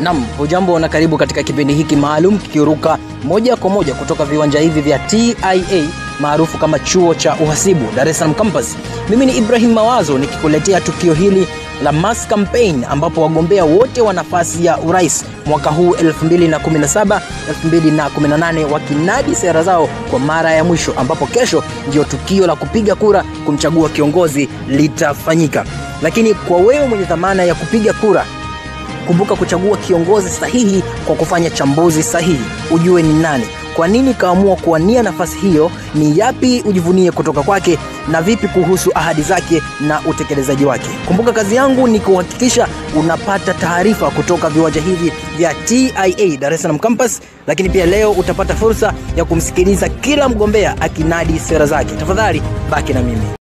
Nam, hujambo na karibu katika kipindi hiki maalum kikiruka moja kwa moja kutoka viwanja hivi vya TIA maarufu kama chuo cha uhasibu Dar es Salaam campus. Mimi ni Ibrahim Mawazo nikikuletea tukio hili la mass campaign ambapo wagombea wote wa nafasi ya urais mwaka huu 2017 2018 wakinadi sera zao kwa mara ya mwisho, ambapo kesho ndio tukio la kupiga kura kumchagua kiongozi litafanyika. Lakini kwa wewe mwenye dhamana ya kupiga kura kumbuka kuchagua kiongozi sahihi kwa kufanya chambuzi sahihi, ujue ni nani, kwa nini kaamua kuwania nafasi hiyo, ni yapi ujivunie kutoka kwake, na vipi kuhusu ahadi zake na utekelezaji wake. Kumbuka kazi yangu ni kuhakikisha unapata taarifa kutoka viwanja hivi vya TIA Dar es Salaam campus, lakini pia leo utapata fursa ya kumsikiliza kila mgombea akinadi sera zake. Tafadhali baki na mimi.